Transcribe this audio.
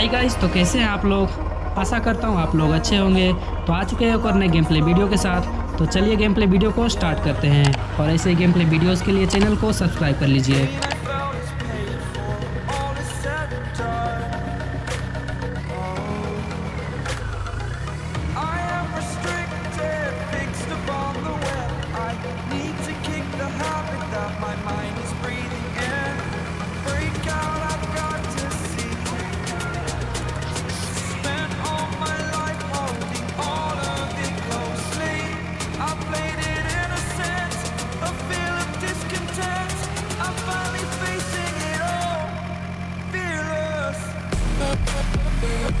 Hi guys तो कैसे हैं आप लोग? आशा करता हूँ आप लोग अच्छे होंगे। तो आ चुके हैं एक और नए गेम प्ले वीडियो के साथ। तो चलिए गेम प्ले वीडियो को स्टार्ट करते हैं। और ऐसे गेम प्ले वीडियोज़ के लिए चैनल को सब्सक्राइब कर लीजिए। We'll be.